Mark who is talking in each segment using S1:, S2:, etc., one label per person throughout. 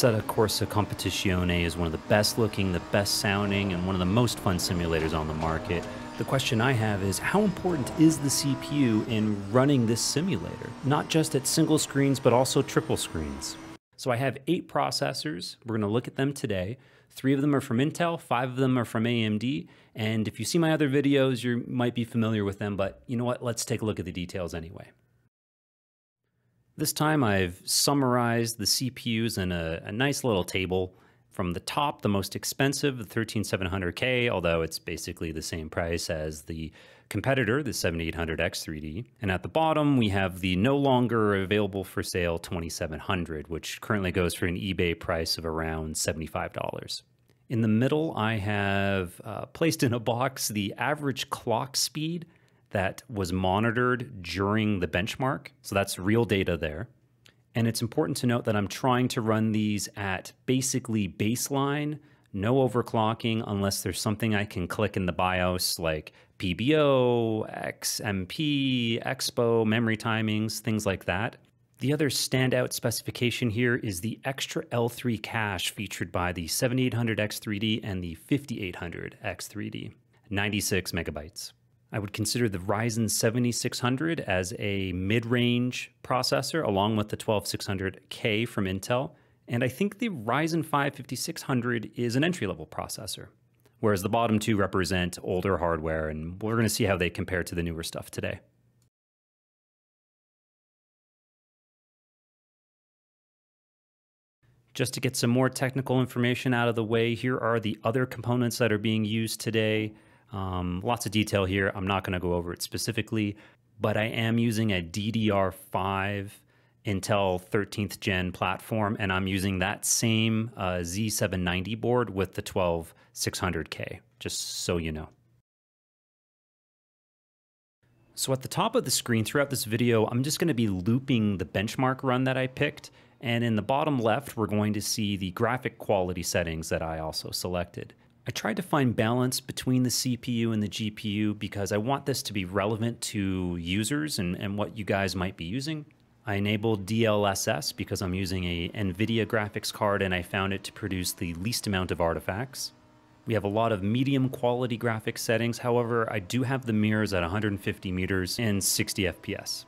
S1: Assetto Corsa Competizione is one of the best looking, the best sounding, and one of the most fun simulators on the market. The question I have is how important is the CPU in running this simulator? Not just at single screens, but also triple screens. So I have eight processors. We're going to look at them today. Three of them are from Intel, five of them are from AMD. And if you see my other videos, you might be familiar with them, but you know what? Let's take a look at the details anyway. This time I've summarized the CPUs in a, a nice little table. From the top, the most expensive, the 13700K, although it's basically the same price as the competitor, the 7800X3D. And at the bottom, we have the no longer available for sale 2700, which currently goes for an eBay price of around $75. In the middle, I have uh, placed in a box the average clock speed that was monitored during the benchmark. So that's real data there. And it's important to note that I'm trying to run these at basically baseline, no overclocking, unless there's something I can click in the BIOS like PBO, XMP, Expo, memory timings, things like that. The other standout specification here is the extra L3 cache featured by the 7800X3D and the 5800X3D, 96 megabytes. I would consider the Ryzen 7600 as a mid range processor, along with the 12600K from Intel. And I think the Ryzen 5 5600 is an entry level processor, whereas the bottom two represent older hardware, and we're going to see how they compare to the newer stuff today. Just to get some more technical information out of the way, here are the other components that are being used today. Um, lots of detail here. I'm not going to go over it specifically, but I am using a DDR5 Intel 13th gen platform, and I'm using that same uh, Z790 board with the 12600K, just so you know. So at the top of the screen throughout this video, I'm just going to be looping the benchmark run that I picked. And in the bottom left, we're going to see the graphic quality settings that I also selected. I tried to find balance between the CPU and the GPU because I want this to be relevant to users and, and what you guys might be using. I enabled DLSS because I'm using a NVIDIA graphics card and I found it to produce the least amount of artifacts. We have a lot of medium quality graphics settings, however, I do have the mirrors at 150 meters and 60 FPS.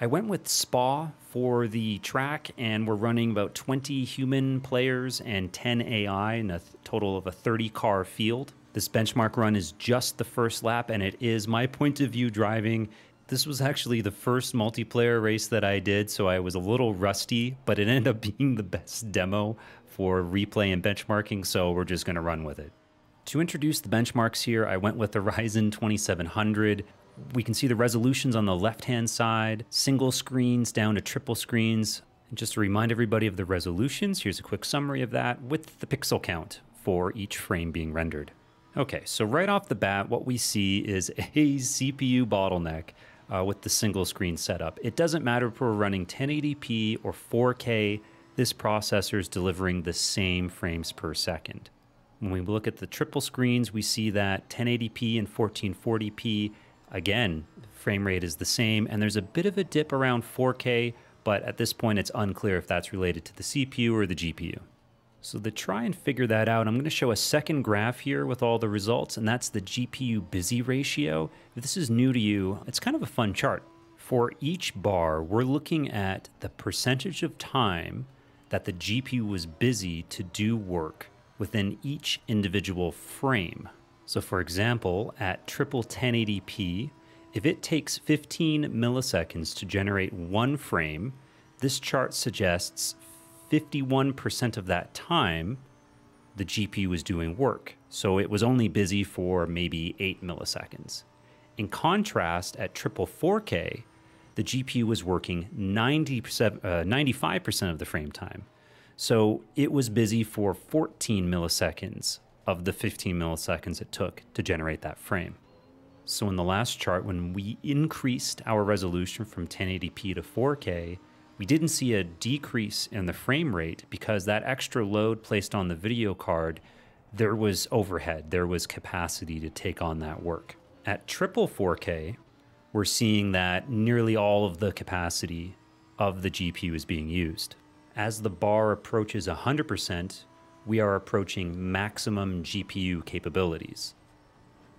S1: I went with SPA for the track, and we're running about 20 human players and 10 AI in a total of a 30 car field. This benchmark run is just the first lap, and it is my point of view driving. This was actually the first multiplayer race that I did, so I was a little rusty, but it ended up being the best demo for replay and benchmarking, so we're just going to run with it. To introduce the benchmarks here, I went with the Ryzen 2700. We can see the resolutions on the left-hand side, single screens down to triple screens. And just to remind everybody of the resolutions, here's a quick summary of that with the pixel count for each frame being rendered. Okay, so right off the bat, what we see is a CPU bottleneck uh, with the single screen setup. It doesn't matter if we're running 1080p or 4K, this processor is delivering the same frames per second. When we look at the triple screens, we see that 1080p and 1440p Again, frame rate is the same, and there's a bit of a dip around 4K, but at this point it's unclear if that's related to the CPU or the GPU. So to try and figure that out, I'm going to show a second graph here with all the results, and that's the GPU busy ratio. If this is new to you, it's kind of a fun chart. For each bar, we're looking at the percentage of time that the GPU was busy to do work within each individual frame. So for example, at triple 1080p, if it takes 15 milliseconds to generate one frame, this chart suggests 51% of that time the GPU was doing work. So it was only busy for maybe 8 milliseconds. In contrast, at triple 4K, the GPU was working 90%, uh, 95% of the frame time. So it was busy for 14 milliseconds of the 15 milliseconds it took to generate that frame. So in the last chart, when we increased our resolution from 1080p to 4K, we didn't see a decrease in the frame rate because that extra load placed on the video card, there was overhead, there was capacity to take on that work. At triple 4K, we're seeing that nearly all of the capacity of the GPU is being used. As the bar approaches 100%, we are approaching maximum GPU capabilities.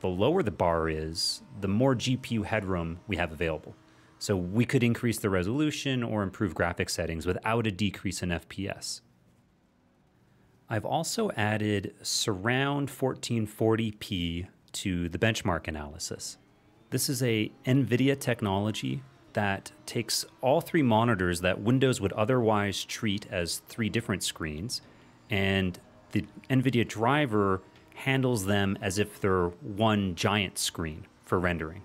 S1: The lower the bar is, the more GPU headroom we have available. So we could increase the resolution or improve graphic settings without a decrease in FPS. I've also added Surround 1440p to the benchmark analysis. This is a NVIDIA technology that takes all three monitors that Windows would otherwise treat as three different screens, and the NVIDIA driver handles them as if they're one giant screen for rendering.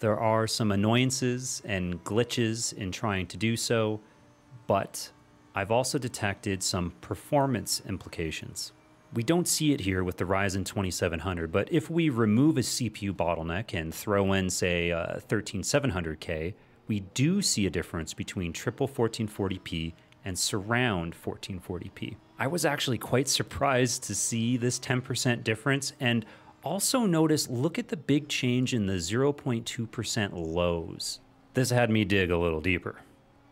S1: There are some annoyances and glitches in trying to do so, but I've also detected some performance implications. We don't see it here with the Ryzen 2700, but if we remove a CPU bottleneck and throw in, say, a 13700K, we do see a difference between triple 1440p and surround 1440p. I was actually quite surprised to see this 10% difference and also notice look at the big change in the 0.2% lows. This had me dig a little deeper.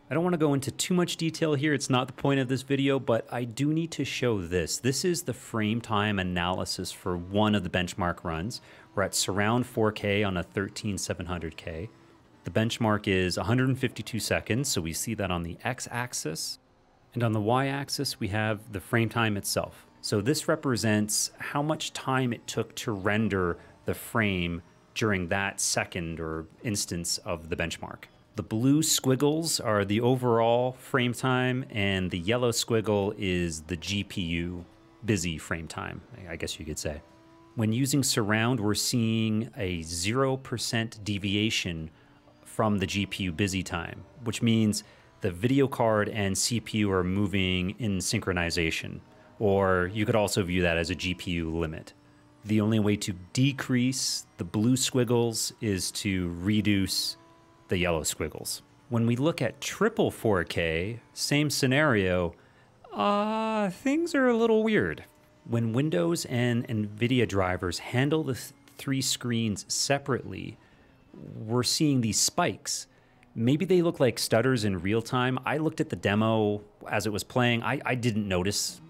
S1: I don't want to go into too much detail here, it's not the point of this video, but I do need to show this. This is the frame time analysis for one of the benchmark runs. We're at surround 4K on a 13700K. The benchmark is 152 seconds, so we see that on the x-axis. And on the y-axis, we have the frame time itself. So this represents how much time it took to render the frame during that second or instance of the benchmark. The blue squiggles are the overall frame time, and the yellow squiggle is the GPU busy frame time, I guess you could say. When using surround, we're seeing a 0% deviation from the GPU busy time, which means the video card and CPU are moving in synchronization, or you could also view that as a GPU limit. The only way to decrease the blue squiggles is to reduce the yellow squiggles. When we look at triple 4K, same scenario, uh, things are a little weird. When Windows and NVIDIA drivers handle the th three screens separately, we're seeing these spikes maybe they look like stutters in real time. I looked at the demo as it was playing. I, I didn't notice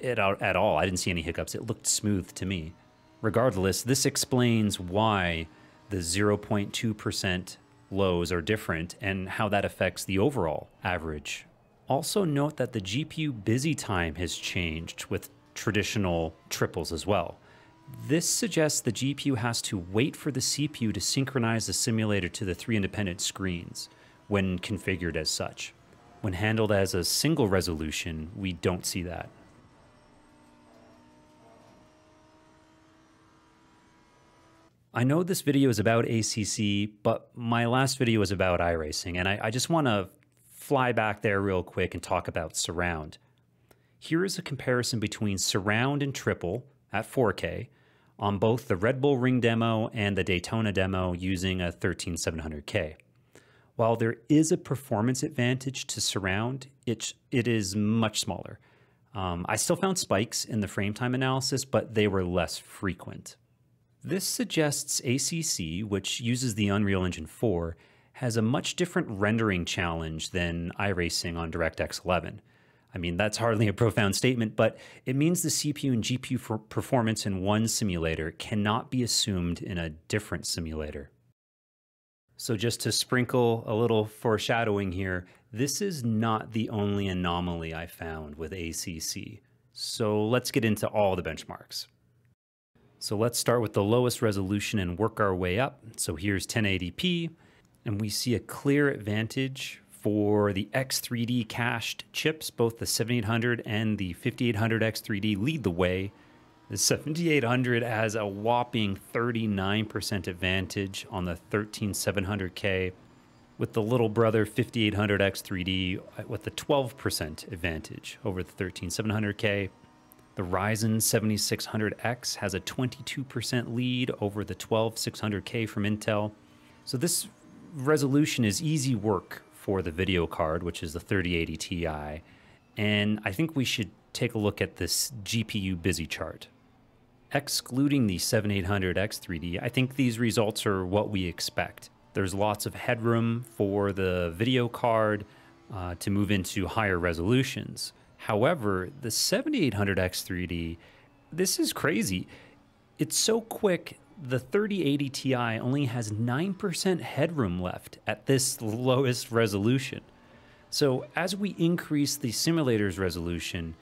S1: it at all. I didn't see any hiccups. It looked smooth to me. Regardless, this explains why the 0.2% lows are different and how that affects the overall average. Also note that the GPU busy time has changed with traditional triples as well. This suggests the GPU has to wait for the CPU to synchronize the simulator to the three independent screens when configured as such. When handled as a single resolution, we don't see that. I know this video is about ACC, but my last video was about iRacing, and I, I just want to fly back there real quick and talk about Surround. Here is a comparison between Surround and Triple at 4K on both the Red Bull Ring demo and the Daytona demo using a 13700K. While there is a performance advantage to surround, it, it is much smaller. Um, I still found spikes in the frame time analysis, but they were less frequent. This suggests ACC, which uses the Unreal Engine 4, has a much different rendering challenge than iRacing on DirectX 11. I mean, that's hardly a profound statement, but it means the CPU and GPU performance in one simulator cannot be assumed in a different simulator. So, just to sprinkle a little foreshadowing here, this is not the only anomaly I found with ACC. So, let's get into all the benchmarks. So, let's start with the lowest resolution and work our way up. So, here's 1080p, and we see a clear advantage for the X3D cached chips, both the 7800 and the 5800X3D lead the way. The 7800 has a whopping 39% advantage on the 13700K, with the little brother 5800X3D uh, with a 12% advantage over the 13700K. The Ryzen 7600X has a 22% lead over the 12600K from Intel. So this resolution is easy work for the video card, which is the 3080 Ti. And I think we should take a look at this GPU busy chart. Excluding the 7800X3D, I think these results are what we expect. There's lots of headroom for the video card, uh, to move into higher resolutions. However, the 7800X 3D, this is crazy. It's so quick, the 3080 Ti only has 9% headroom left at this lowest resolution. So, as we increase the simulator's resolution,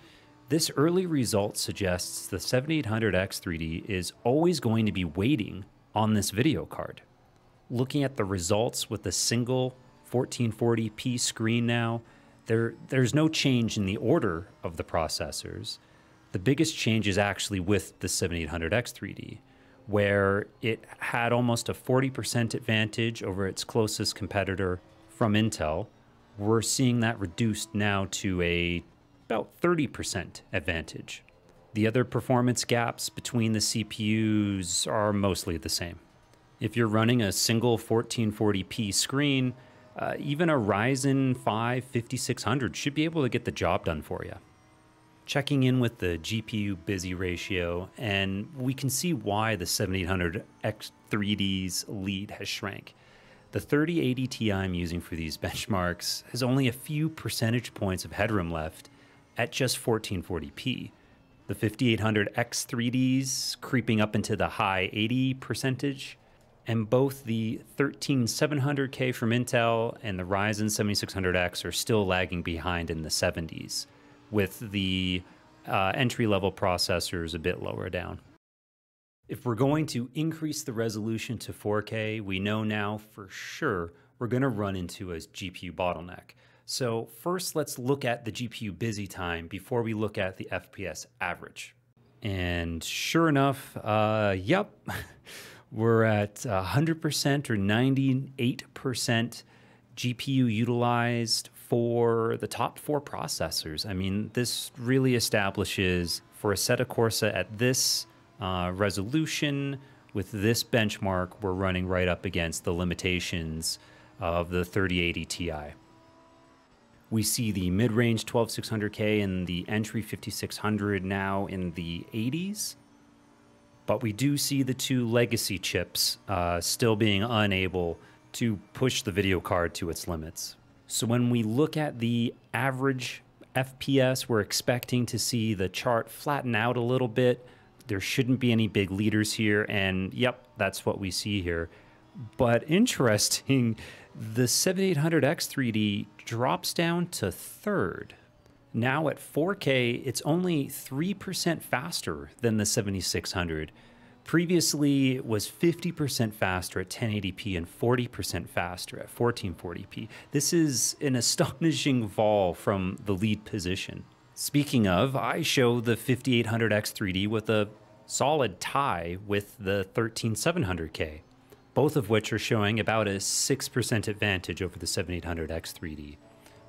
S1: this early result suggests the 7800X 3D is always going to be waiting on this video card. Looking at the results with a single 1440p screen now, there, there's no change in the order of the processors. The biggest change is actually with the 7800X 3D, where it had almost a 40% advantage over its closest competitor from Intel. We're seeing that reduced now to a about 30% advantage. The other performance gaps between the CPUs are mostly the same. If you're running a single 1440p screen, uh, even a Ryzen 5 5600 should be able to get the job done for you. Checking in with the GPU busy ratio, and we can see why the 7800X3D's lead has shrank. The 3080 Ti I'm using for these benchmarks has only a few percentage points of headroom left at just 1440p. The 5800X3Ds creeping up into the high 80 percentage, and both the 13700K from Intel and the Ryzen 7600X are still lagging behind in the 70s, with the uh, entry level processors a bit lower down. If we're going to increase the resolution to 4K, we know now for sure we're going to run into a GPU bottleneck. So first, let's look at the GPU busy time before we look at the FPS average. And sure enough, uh, yep. We're at 100% or 98% GPU utilized for the top four processors. I mean, this really establishes for Assetto Corsa at this uh, resolution with this benchmark, we're running right up against the limitations of the 3080 Ti. We see the mid-range 12600K and the entry 5600 now in the 80s. But we do see the two legacy chips uh, still being unable to push the video card to its limits. So when we look at the average FPS, we're expecting to see the chart flatten out a little bit. There shouldn't be any big leaders here. And yep, that's what we see here. But interesting, the 7800X 3D drops down to third. Now at 4K, it's only 3% faster than the 7600. Previously, was 50% faster at 1080p and 40% faster at 1440p. This is an astonishing fall from the lead position. Speaking of, I show the 5800X3D with a solid tie with the 13700K, both of which are showing about a 6% advantage over the 7800X3D.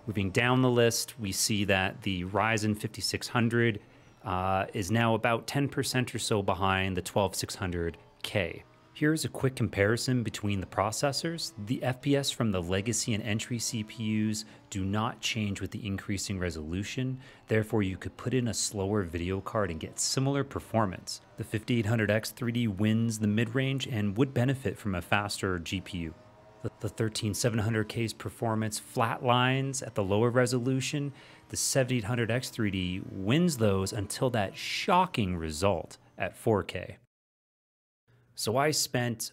S1: Moving down the list, we see that the Ryzen 5600 uh, is now about 10% or so behind the 12600K. Here's a quick comparison between the processors. The FPS from the legacy and entry CPUs do not change with the increasing resolution, therefore you could put in a slower video card and get similar performance. The 5800X 3D wins the mid-range and would benefit from a faster GPU. The 13700K's performance flatlines at the lower resolution. The 7800X3D wins those until that shocking result at 4K. So I spent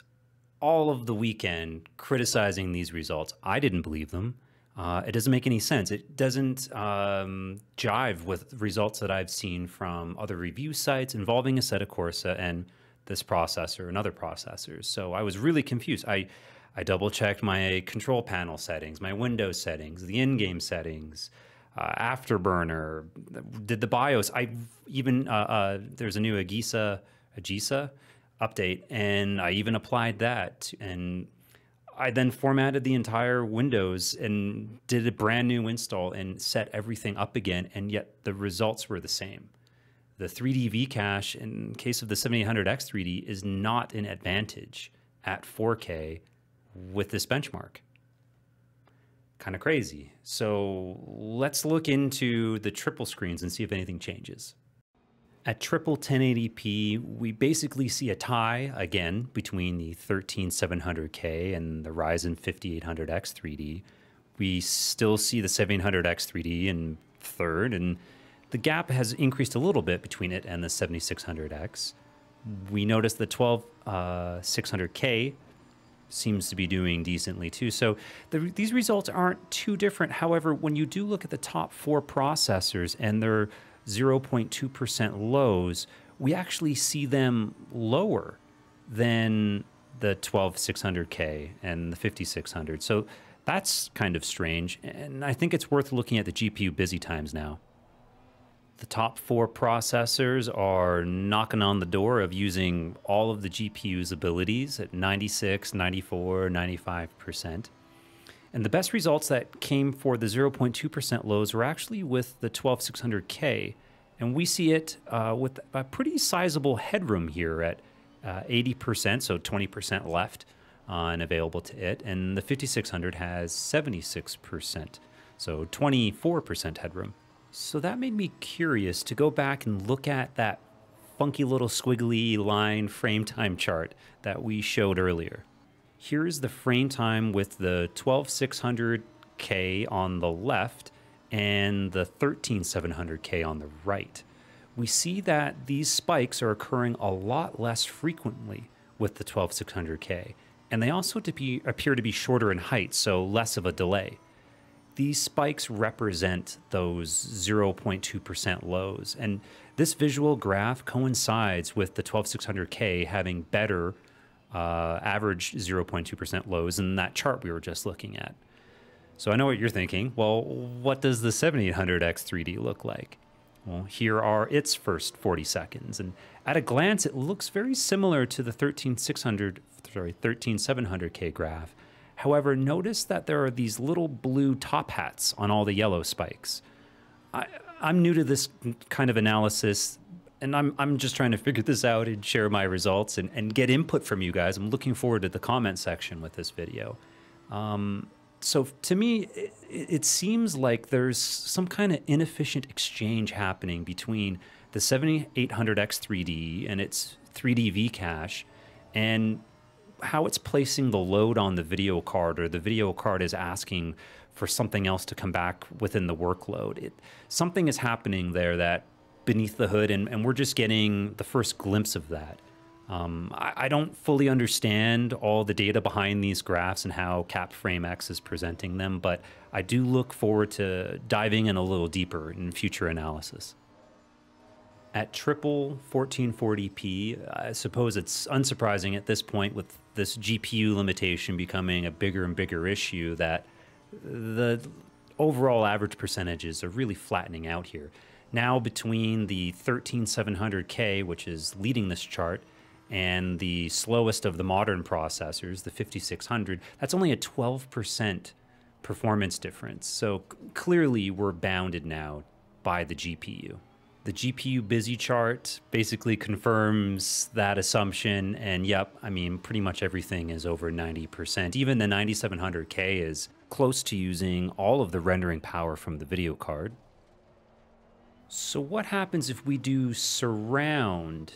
S1: all of the weekend criticizing these results. I didn't believe them. Uh, it doesn't make any sense. It doesn't um, jive with results that I've seen from other review sites involving Assetto Corsa and this processor and other processors. So I was really confused. I I double checked my control panel settings, my Windows settings, the in-game settings, uh, Afterburner, did the BIOS. I even uh, uh, there's a new AGESA AGESA update, and I even applied that, and I then formatted the entire Windows and did a brand new install and set everything up again, and yet the results were the same. The 3D V cache in case of the 7800X 3D is not an advantage at 4K with this benchmark. Kind of crazy. So let's look into the triple screens and see if anything changes. At triple 1080p, we basically see a tie again between the 13700K and the Ryzen 5800X 3D, We still see the 700X 3D in third, and the gap has increased a little bit between it and the 7600X. We notice the 12600K uh, seems to be doing decently too. So the, these results aren't too different. However, when you do look at the top four processors and their 0.2% lows, we actually see them lower than the 12600K and the 5600. So that's kind of strange. And I think it's worth looking at the GPU busy times now. The top four processors are knocking on the door of using all of the GPU's abilities at 96, 94, 95%. And the best results that came for the 0.2% lows were actually with the 12600K. And we see it uh, with a pretty sizable headroom here at uh, 80%, so 20% left on available to it. And the 5600 has 76%, so 24% headroom. So that made me curious to go back and look at that funky little squiggly line frame time chart that we showed earlier. Here's the frame time with the 12600K on the left and the 13700K on the right. We see that these spikes are occurring a lot less frequently with the 12600K, and they also appear to be shorter in height, so less of a delay these spikes represent those 0.2% lows. And this visual graph coincides with the 12600K having better uh, average 0.2% lows than that chart we were just looking at. So I know what you're thinking. Well, what does the 7800X 3D look like? Well, here are its first 40 seconds. And at a glance, it looks very similar to the 13600, sorry, 13700K graph However, notice that there are these little blue top hats on all the yellow spikes. I, am new to this kind of analysis, and I'm, I'm just trying to figure this out and share my results and, and get input from you guys. I'm looking forward to the comment section with this video. Um, so to me, it, it, seems like there's some kind of inefficient exchange happening between the 7800X3D and its 3D V cache and how it's placing the load on the video card or the video card is asking for something else to come back within the workload. It, something is happening there that beneath the hood, and, and we're just getting the first glimpse of that. Um, I, I, don't fully understand all the data behind these graphs and how CapFrameX is presenting them, but I do look forward to diving in a little deeper in future analysis. At triple 1440p, I suppose it's unsurprising at this point with this GPU limitation becoming a bigger and bigger issue that the overall average percentages are really flattening out here. Now between the 13700K, which is leading this chart, and the slowest of the modern processors, the 5600, that's only a 12% performance difference. So clearly we're bounded now by the GPU. The GPU busy chart basically confirms that assumption. And yep, I mean, pretty much everything is over 90%. Even the 9700K is close to using all of the rendering power from the video card. So what happens if we do surround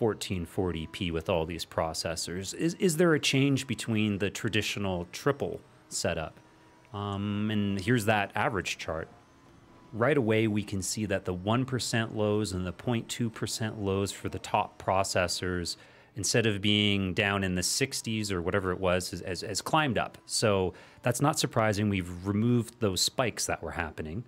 S1: 1440p with all these processors? Is, is there a change between the traditional triple setup? Um, and here's that average chart right away we can see that the 1% lows and the 0.2% lows for the top processors instead of being down in the 60s or whatever it was has, has, climbed up. So that's not surprising. We've removed those spikes that were happening.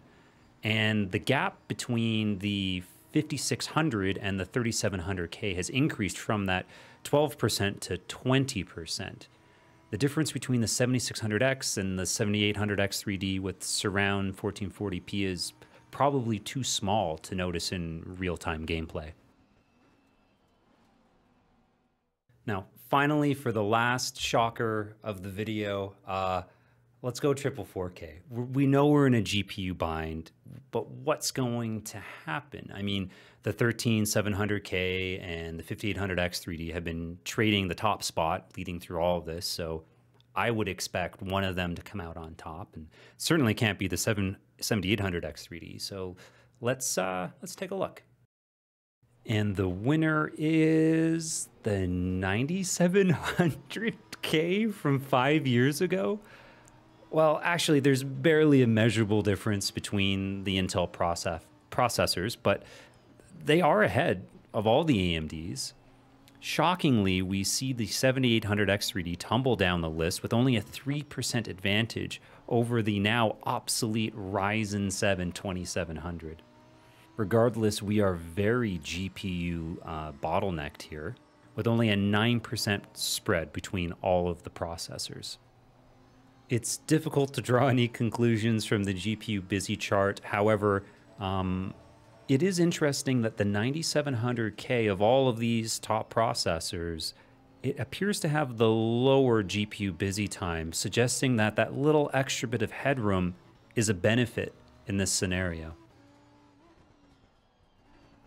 S1: And the gap between the 5600 and the 3700k has increased from that 12% to 20% the difference between the 7600X and the 7800X 3D with surround 1440p is probably too small to notice in real-time gameplay. Now, finally, for the last shocker of the video, uh, let's go triple 4K. We know we're in a GPU bind, but what's going to happen? I mean, the 13700K and the 5800X 3D have been trading the top spot leading through all of this. So I would expect one of them to come out on top, and certainly can't be the 7, 7800X 3D. So let's uh, let's take a look. And the winner is the 9700K from five years ago. Well, actually, there's barely a measurable difference between the Intel process processors, but they are ahead of all the AMDs. Shockingly, we see the 7800X3D tumble down the list with only a 3% advantage over the now obsolete Ryzen 7 2700. Regardless, we are very GPU uh, bottlenecked here, with only a 9% spread between all of the processors. It's difficult to draw any conclusions from the GPU busy chart. However, um, it is interesting that the 9700K of all of these top processors, it appears to have the lower GPU busy time, suggesting that that little extra bit of headroom is a benefit in this scenario.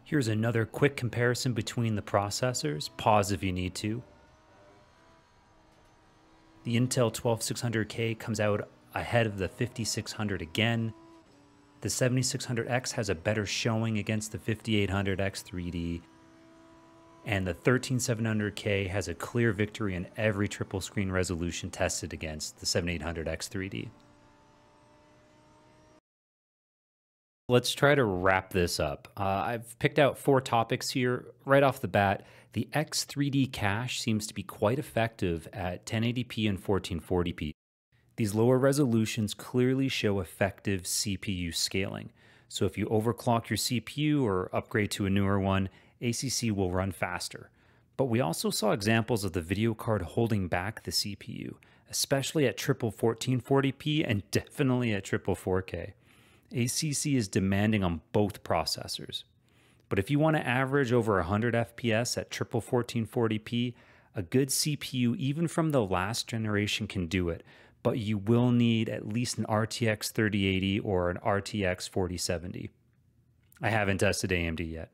S1: Here's another quick comparison between the processors. Pause if you need to. The Intel 12600K comes out ahead of the 5600 again. The 7600X has a better showing against the 5800X 3D. And the 13700K has a clear victory in every triple screen resolution tested against the 7800X 3D. Let's try to wrap this up. Uh, I've picked out four topics here. Right off the bat, the X3D cache seems to be quite effective at 1080p and 1440p. These lower resolutions clearly show effective CPU scaling. So if you overclock your CPU or upgrade to a newer one, ACC will run faster. But we also saw examples of the video card holding back the CPU, especially at triple 1440p and definitely at triple 4K. ACC is demanding on both processors. But if you want to average over 100 FPS at triple 1440p, a good CPU, even from the last generation, can do it. But you will need at least an RTX 3080 or an RTX 4070. I haven't tested AMD yet.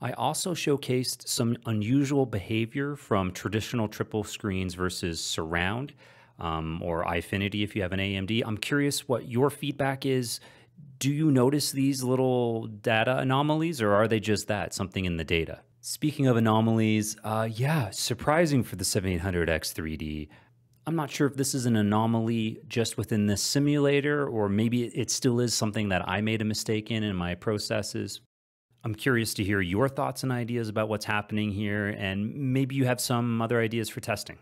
S1: I also showcased some unusual behavior from traditional triple screens versus surround um, or Eyefinity if you have an AMD. I'm curious what your feedback is. Do you notice these little data anomalies, or are they just that, something in the data? Speaking of anomalies, uh, yeah, surprising for the 7800X3D. I'm not sure if this is an anomaly just within this simulator, or maybe it still is something that I made a mistake in in my processes. I'm curious to hear your thoughts and ideas about what's happening here, and maybe you have some other ideas for testing.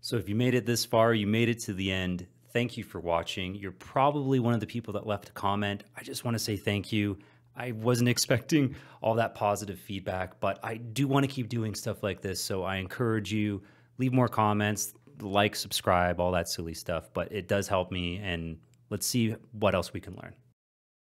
S1: So if you made it this far, you made it to the end. Thank you for watching. You're probably one of the people that left a comment. I just want to say thank you. I wasn't expecting all that positive feedback, but I do want to keep doing stuff like this. So I encourage you, leave more comments, like, subscribe, all that silly stuff. But it does help me. And let's see what else we can learn.